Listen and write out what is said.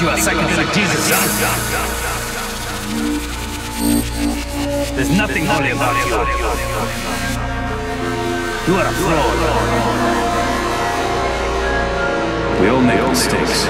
You are second to Jesus. There's nothing holy about you. You are a fraud. We all make mistakes.